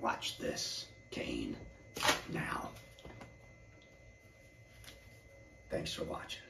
Watch this, Kane, now. Thanks for watching.